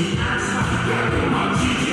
Get my